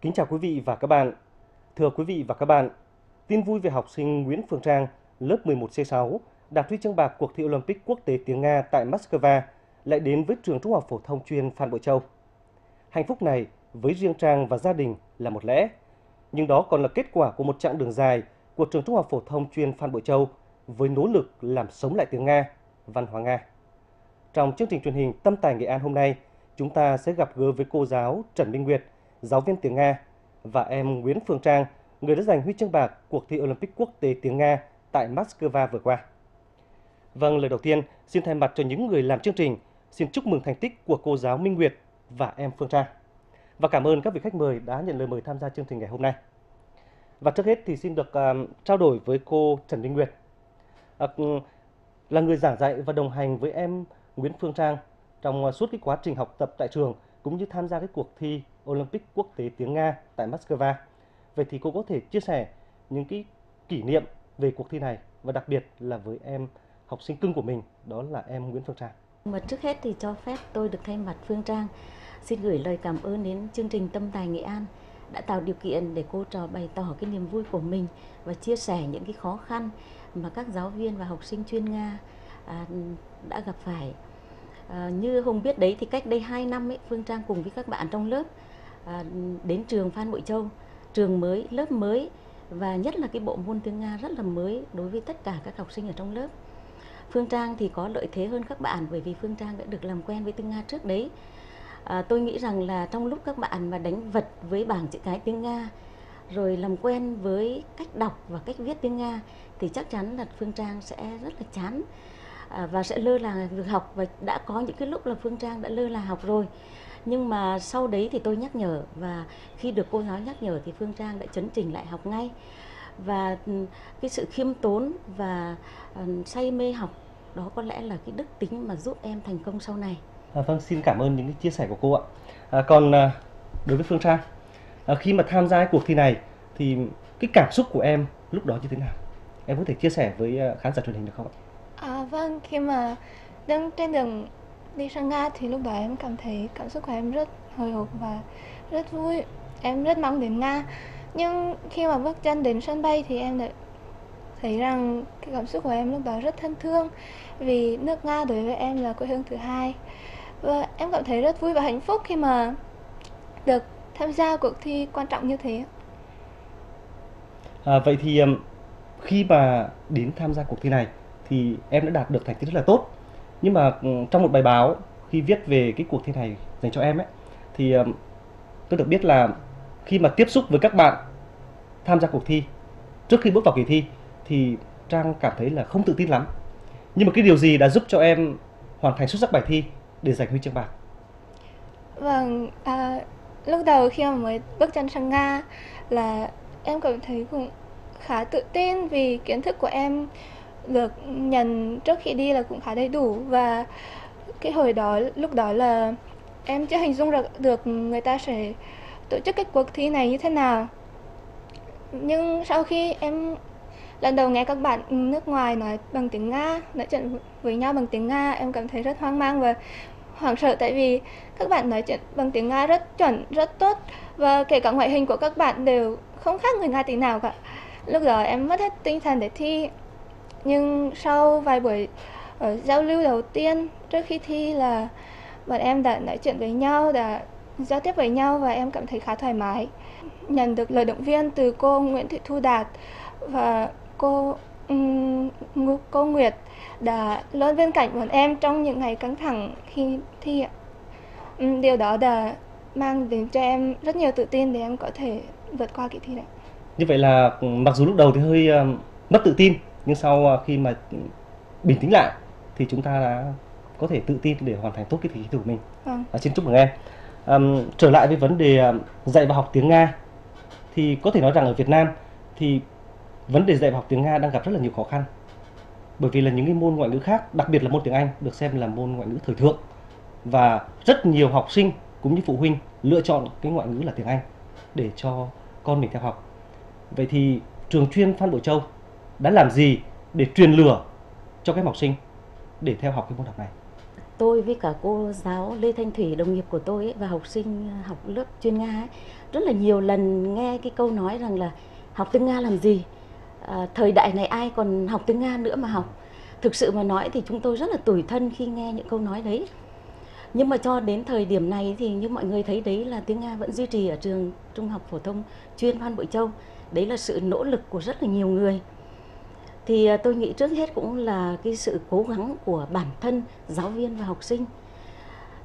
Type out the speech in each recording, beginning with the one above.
Kính chào quý vị và các bạn. Thưa quý vị và các bạn, tin vui về học sinh Nguyễn Phương Trang, lớp 11C6, đạt huy chương bạc cuộc thi Olympic quốc tế tiếng Nga tại Moscow lại đến với trường Trung học phổ thông chuyên Phan Bội Châu. Hạnh phúc này với riêng Trang và gia đình là một lẽ, nhưng đó còn là kết quả của một chặng đường dài của trường Trung học phổ thông chuyên Phan Bội Châu với nỗ lực làm sống lại tiếng Nga, văn hóa Nga. Trong chương trình truyền hình Tâm tài Nghệ An hôm nay, chúng ta sẽ gặp gỡ với cô giáo Trần Minh Nguyệt, giáo viên tiếng Nga, và em Nguyễn Phương Trang, người đã giành huy chương bạc cuộc thi Olympic quốc tế tiếng Nga tại Moscow vừa qua. Vâng, lời đầu tiên, xin thay mặt cho những người làm chương trình, xin chúc mừng thành tích của cô giáo Minh Nguyệt và em Phương Trang. Và cảm ơn các vị khách mời đã nhận lời mời tham gia chương trình ngày hôm nay. Và trước hết thì xin được uh, trao đổi với cô Trần Minh Nguyệt. Uh, là người giảng dạy và đồng hành với em Nguyễn Phương Trang trong uh, suốt cái quá trình học tập tại trường cũng như tham gia cái cuộc thi Olympic quốc tế tiếng Nga tại Moscow. Vậy thì cô có thể chia sẻ những cái kỷ niệm về cuộc thi này và đặc biệt là với em học sinh cưng của mình đó là em Nguyễn Phương Trang. Mà trước hết thì cho phép tôi được thay mặt Phương Trang xin gửi lời cảm ơn đến chương trình Tâm Tài Nghệ An đã tạo điều kiện để cô trò bày tỏ cái niềm vui của mình và chia sẻ những cái khó khăn mà các giáo viên và học sinh chuyên Nga à, đã gặp phải. À, như Hùng biết đấy thì cách đây 2 năm ấy, Phương Trang cùng với các bạn trong lớp à, đến trường Phan Bội Châu, trường mới, lớp mới và nhất là cái bộ môn tiếng Nga rất là mới đối với tất cả các học sinh ở trong lớp. Phương Trang thì có lợi thế hơn các bạn bởi vì Phương Trang đã được làm quen với tiếng Nga trước đấy. À, tôi nghĩ rằng là trong lúc các bạn mà đánh vật với bảng chữ cái tiếng Nga rồi làm quen với cách đọc và cách viết tiếng Nga thì chắc chắn là Phương Trang sẽ rất là chán à, và sẽ lơ là việc học và đã có những cái lúc là Phương Trang đã lơ là học rồi nhưng mà sau đấy thì tôi nhắc nhở và khi được cô giáo nhắc nhở thì Phương Trang đã chấn chỉnh lại học ngay và ừ, cái sự khiêm tốn và ừ, say mê học đó có lẽ là cái đức tính mà giúp em thành công sau này. À, vâng, xin cảm ơn những cái chia sẻ của cô ạ. À, còn à, đối với Phương Trang, à, khi mà tham gia cuộc thi này thì cái cảm xúc của em lúc đó như thế nào? Em có thể chia sẻ với à, khán giả truyền hình được không ạ? À, vâng, khi mà đang trên đường đi sang Nga thì lúc đó em cảm thấy cảm xúc của em rất hồi hộp và rất vui. Em rất mong đến Nga. Nhưng khi mà bước chân đến sân bay thì em lại thấy rằng cái cảm xúc của em lúc đó rất thân thương vì nước Nga đối với em là quê hương thứ hai và em cảm thấy rất vui và hạnh phúc khi mà được tham gia cuộc thi quan trọng như thế. À, vậy thì khi mà đến tham gia cuộc thi này thì em đã đạt được thành tích rất là tốt nhưng mà ừ, trong một bài báo khi viết về cái cuộc thi này dành cho em ấy thì ờ, tôi được biết là khi mà tiếp xúc với các bạn tham gia cuộc thi trước khi bước vào kỳ thi thì Trang cảm thấy là không tự tin lắm. Nhưng mà cái điều gì đã giúp cho em hoàn thành xuất sắc bài thi để giành huy chương bạc? Vâng, à, lúc đầu khi mà mới bước chân sang Nga là em cảm thấy cũng khá tự tin vì kiến thức của em được nhận trước khi đi là cũng khá đầy đủ. Và cái hồi đó, lúc đó là em chưa hình dung được được người ta sẽ tổ chức cái cuộc thi này như thế nào. Nhưng sau khi em, lần đầu nghe các bạn nước ngoài nói bằng tiếng Nga, nói chuyện với nhau bằng tiếng Nga, em cảm thấy rất hoang mang và hoảng sợ. Tại vì các bạn nói chuyện bằng tiếng Nga rất chuẩn, rất tốt và kể cả ngoại hình của các bạn đều không khác người Nga tí nào cả. Lúc đó em mất hết tinh thần để thi nhưng sau vài buổi ở giao lưu đầu tiên trước khi thi là bọn em đã nói chuyện với nhau đã giao tiếp với nhau và em cảm thấy khá thoải mái nhận được lời động viên từ cô Nguyễn Thị Thu Đạt và cô um, cô Nguyệt đã luôn bên cạnh bọn em trong những ngày căng thẳng khi thi ạ. Um, điều đó đã mang đến cho em rất nhiều tự tin để em có thể vượt qua kỳ thi này. Như vậy là mặc dù lúc đầu thì hơi uh, mất tự tin nhưng sau uh, khi mà bình tĩnh lại thì chúng ta đã có thể tự tin để hoàn thành tốt cái kỳ thi của mình. Vâng. À, xin chúc mừng em. Um, trở lại với vấn đề uh, dạy và học tiếng Nga thì có thể nói rằng ở Việt Nam thì vấn đề dạy và học tiếng Nga đang gặp rất là nhiều khó khăn. Bởi vì là những cái môn ngoại ngữ khác, đặc biệt là môn tiếng Anh được xem là môn ngoại ngữ thời thượng và rất nhiều học sinh cũng như phụ huynh lựa chọn cái ngoại ngữ là tiếng Anh để cho con mình theo học. Vậy thì trường chuyên Phan Bội Châu đã làm gì để truyền lửa cho các em học sinh để theo học cái môn học này? tôi với cả cô giáo Lê Thanh Thủy đồng nghiệp của tôi ấy, và học sinh học lớp chuyên Nga ấy, rất là nhiều lần nghe cái câu nói rằng là học tiếng Nga làm gì? À, thời đại này ai còn học tiếng Nga nữa mà học? Thực sự mà nói thì chúng tôi rất là tủi thân khi nghe những câu nói đấy. Nhưng mà cho đến thời điểm này thì như mọi người thấy đấy là tiếng Nga vẫn duy trì ở trường trung học phổ thông chuyên Phan Bội Châu. Đấy là sự nỗ lực của rất là nhiều người thì à, tôi nghĩ trước hết cũng là cái sự cố gắng của bản thân, giáo viên và học sinh.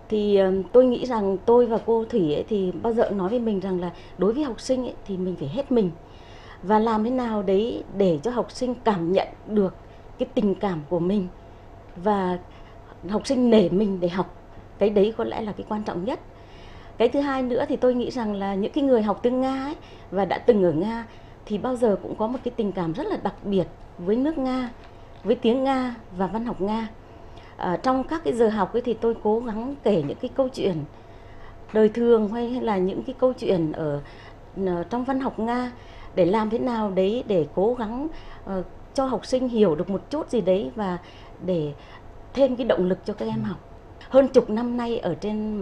Thì à, tôi nghĩ rằng tôi và cô Thủy ấy thì bao giờ nói với mình rằng là đối với học sinh ấy thì mình phải hết mình. Và làm thế nào đấy để cho học sinh cảm nhận được cái tình cảm của mình và học sinh nể mình để học. Cái đấy có lẽ là cái quan trọng nhất. Cái thứ hai nữa thì tôi nghĩ rằng là những cái người học tiếng nga ấy và đã từng ở nga thì bao giờ cũng có một cái tình cảm rất là đặc biệt với nước nga với tiếng nga và văn học nga. À, trong các cái giờ học ấy thì tôi cố gắng kể những cái câu chuyện đời thường hay là những cái câu chuyện ở trong văn học nga để làm thế nào đấy để cố gắng uh, cho học sinh hiểu được một chút gì đấy và để thêm cái động lực cho các em học. Hơn chục năm nay ở trên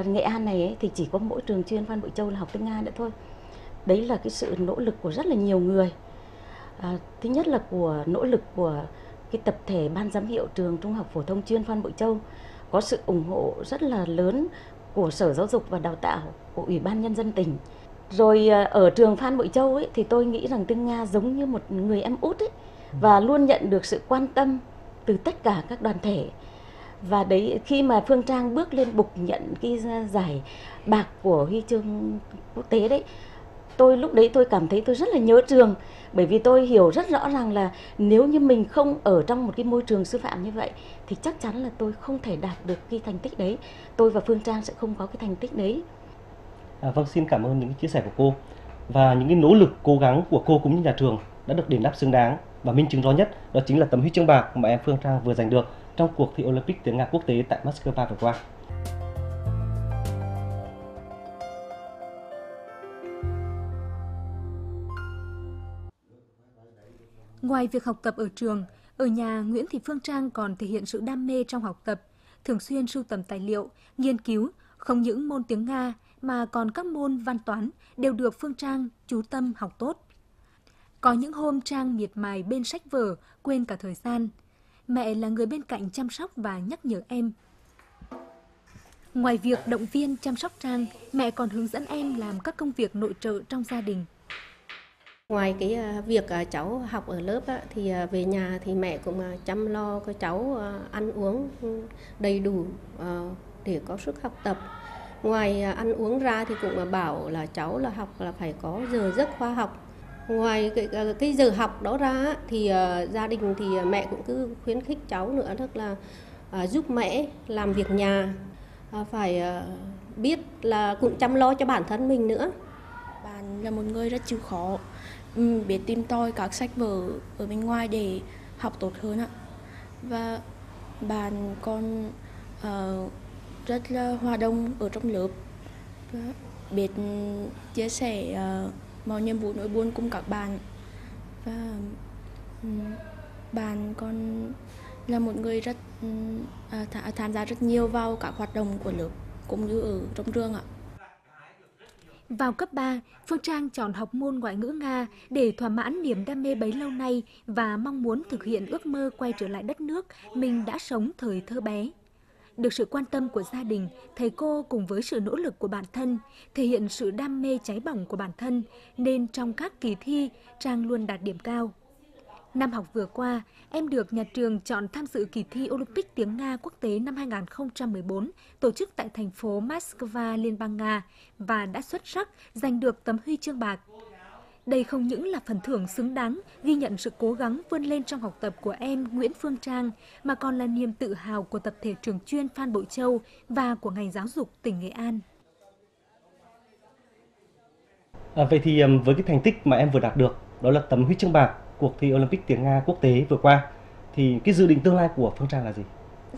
uh, nghệ an này ấy, thì chỉ có mỗi trường chuyên phan bội châu là học tiếng nga nữa thôi đấy là cái sự nỗ lực của rất là nhiều người. À, thứ nhất là của nỗ lực của cái tập thể ban giám hiệu trường trung học phổ thông chuyên phan bội châu. Có sự ủng hộ rất là lớn của sở giáo dục và đào tạo của ủy ban nhân dân tỉnh. Rồi à, ở trường Phan Bội Châu ấy thì tôi nghĩ rằng Tương Nga giống như một người em út ấy và luôn nhận được sự quan tâm từ tất cả các đoàn thể. Và đấy khi mà Phương Trang bước lên bục nhận cái giải bạc của huy chương quốc tế đấy tôi lúc đấy tôi cảm thấy tôi rất là nhớ trường. Bởi vì tôi hiểu rất rõ ràng là nếu như mình không ở trong một cái môi trường sư phạm như vậy thì chắc chắn là tôi không thể đạt được cái thành tích đấy. Tôi và Phương Trang sẽ không có cái thành tích đấy. À, vâng, xin cảm ơn những chia sẻ của cô. Và những cái nỗ lực cố gắng của cô cũng như nhà trường đã được đền đáp xứng đáng. Và minh chứng rõ nhất đó chính là tấm huy chương bạc mà em Phương Trang vừa giành được trong cuộc thi Olympic tiếng Nga quốc tế tại Moscow vừa qua. Ngoài việc học tập ở trường, ở nhà Nguyễn Thị Phương Trang còn thể hiện sự đam mê trong học tập, thường xuyên sưu tầm tài liệu, nghiên cứu không những môn tiếng Nga mà còn các môn văn toán đều được Phương Trang chú tâm học tốt. Có những hôm Trang miệt mài bên sách vở, quên cả thời gian. Mẹ là người bên cạnh chăm sóc và nhắc nhở em. Ngoài việc động viên chăm sóc Trang, mẹ còn hướng dẫn em làm các công việc nội trợ trong gia đình. Ngoài cái à, việc à, cháu học ở lớp thì à, về nhà thì mẹ cũng chăm lo cho cháu ăn uống ừ, đầy đủ ờ, để có sức học tập. Ngoài ăn uống ra thì cũng bảo là cháu là học là phải có giờ giấc khoa học. Ngoài cái, cái giờ học đó ra thì gia đình thì mẹ cũng cứ khuyến khích cháu nữa tức là giúp mẹ làm việc nhà. Phải biết là cũng chăm lo cho bản thân mình nữa. Bạn là một người rất chịu khó. Ừ, biết tìm tòi các sách vở ở bên ngoài để học tốt hơn ạ. Và bạn còn uh, rất là hòa đồng ở trong lớp. Và biết chia sẻ uh, mọi nhiệm vụ nỗi buồn cùng các bạn. Và um, bạn còn là một người rất ừ, à, uh, th- tham gia rất nhiều vào các hoạt động của lớp cũng như ở trong trường ạ. Vào cấp 3, Phương Trang chọn học môn ngoại ngữ Nga để thỏa mãn niềm đam mê bấy lâu nay và mong muốn thực hiện ước mơ quay trở lại đất nước mình đã sống thời thơ bé. Được sự quan tâm của gia đình, thầy cô cùng với sự nỗ lực của bản thân, thể hiện sự đam mê cháy bỏng của bản thân, nên trong các kỳ thi, Trang luôn đạt điểm cao. Năm học vừa qua, em được nhà trường chọn tham dự kỳ thi Olympic tiếng Nga quốc tế năm 2014 tổ chức tại thành phố Moscow, Liên bang Nga và đã xuất sắc giành được tấm huy chương bạc. Đây không những là phần thưởng xứng đáng ghi nhận sự cố gắng vươn lên trong học tập của em Nguyễn Phương Trang, mà còn là niềm tự hào của tập thể trường chuyên Phan Bội Châu và của ngành giáo dục tỉnh Nghệ An. À, vậy thì với cái thành tích mà em vừa đạt được, đó là tấm huy chương bạc cuộc thi Olympic tiếng Nga quốc tế vừa qua, thì cái dự định tương lai của Phương Trang là gì?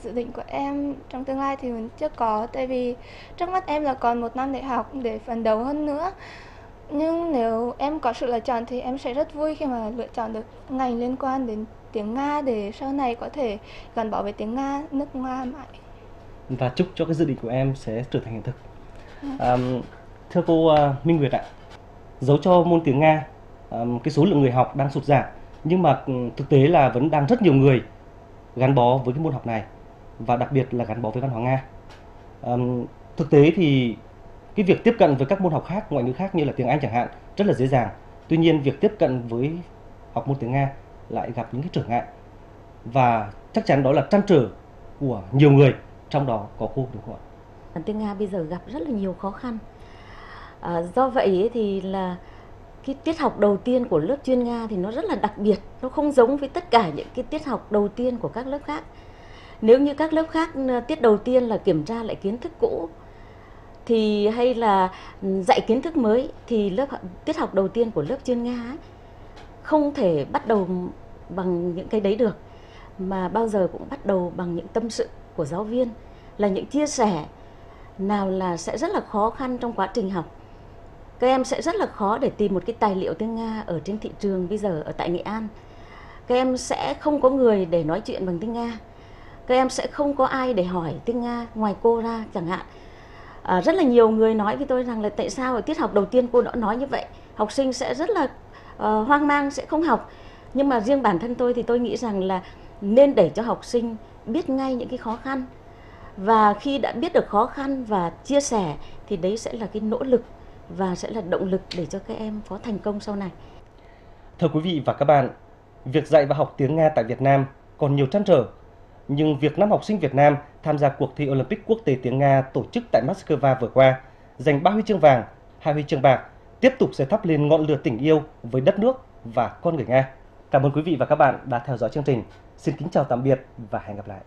Dự định của em trong tương lai thì mình chưa có, tại vì trước mắt em là còn một năm đại học để phấn đấu hơn nữa nhưng nếu em có sự lựa chọn thì em sẽ rất vui khi mà lựa chọn được ngành liên quan đến tiếng Nga để sau này có thể gắn bó với tiếng Nga nước Nga mãi. và chúc cho cái dự định của em sẽ trở thành hiện thực. À, thưa cô uh, Minh Nguyệt ạ, giấu cho môn tiếng Nga Ờ, cái số lượng người học đang sụt giảm nhưng mà ừ, thực tế là vẫn đang rất nhiều người gắn bó với cái môn học này và đặc biệt là gắn bó với văn hóa Nga. Um, thực tế thì cái việc tiếp cận với các môn học khác, ngoại ngữ khác như là tiếng Anh chẳng hạn rất là dễ dàng. Tuy nhiên việc tiếp cận với học môn tiếng Nga lại gặp những cái trở ngại và chắc chắn đó là trăn trở của nhiều người trong đó có cô đúng không ạ? Tiếng Nga bây giờ gặp rất là nhiều khó khăn. À, do vậy thì là cái tiết học đầu tiên của lớp chuyên Nga thì nó rất là đặc biệt, nó không giống với tất cả những cái tiết học đầu tiên của các lớp khác. Nếu như các lớp khác tiết đầu tiên là kiểm tra lại kiến thức cũ thì hay là ừ, dạy kiến thức mới thì lớp tiết học đầu tiên của lớp chuyên Nga ấy, không thể bắt đầu bằng những cái đấy được mà bao giờ cũng bắt đầu bằng những tâm sự của giáo viên là những chia sẻ nào là sẽ rất là khó khăn trong quá trình học các em sẽ rất là khó để tìm một cái tài liệu tiếng Nga ở trên thị trường bây giờ ở tại Nghệ An. Các em sẽ không có người để nói chuyện bằng tiếng Nga. Các em sẽ không có ai để hỏi tiếng Nga ngoài cô ra chẳng hạn. À, rất là nhiều người nói với tôi rằng là tại sao ở tiết học đầu tiên cô đã nói như vậy? Học sinh sẽ rất là uh, hoang mang sẽ không học. Nhưng mà riêng bản thân tôi thì tôi nghĩ rằng là nên để cho học sinh biết ngay những cái khó khăn. Và khi đã biết được khó khăn và chia sẻ thì đấy sẽ là cái nỗ lực và sẽ là động lực để cho các em có thành công sau này. Thưa quý vị và các bạn, việc dạy và học tiếng Nga tại Việt Nam còn nhiều trăn trở, nhưng việc năm học sinh Việt Nam tham gia cuộc thi Olympic quốc tế tiếng Nga tổ chức tại Moscow vừa qua, giành 3 huy chương vàng, 2 huy chương bạc, tiếp tục sẽ thắp lên ngọn lửa tình yêu với đất nước và con người Nga. Cảm ơn quý vị và các bạn đã theo dõi chương trình. Xin kính chào tạm biệt và hẹn gặp lại.